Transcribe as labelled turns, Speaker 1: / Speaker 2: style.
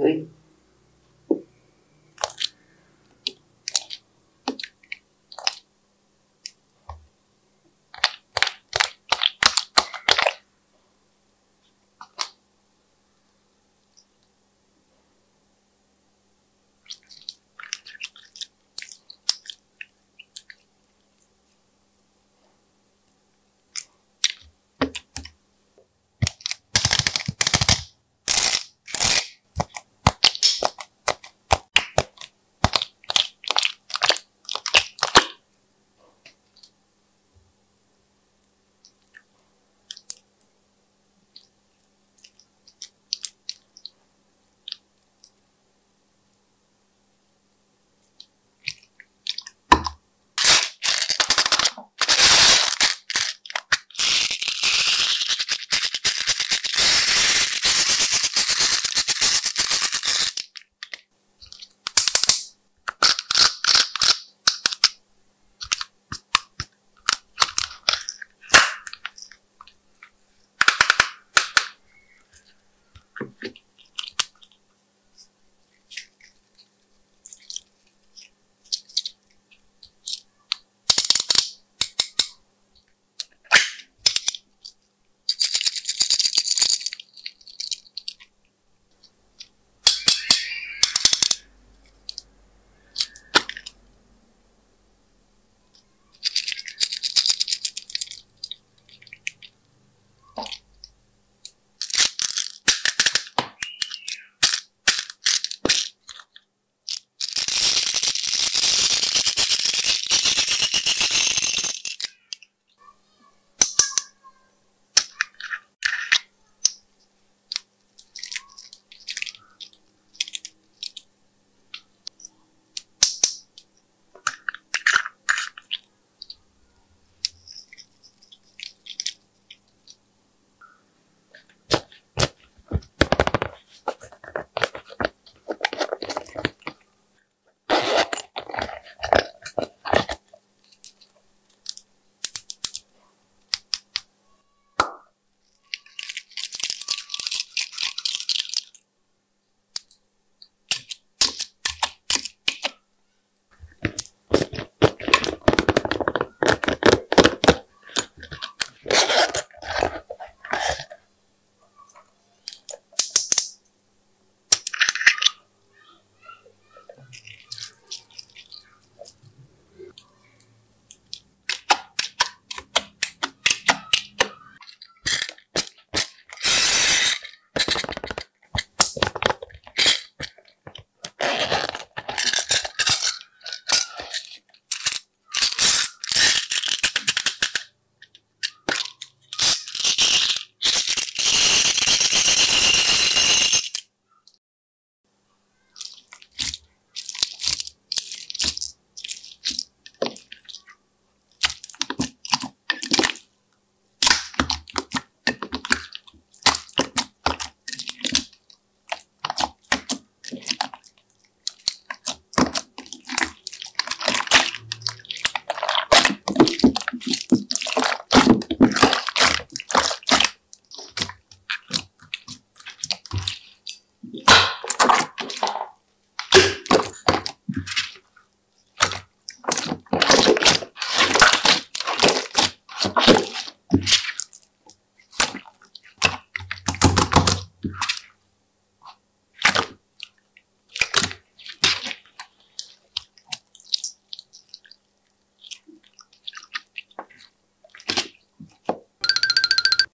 Speaker 1: Ui.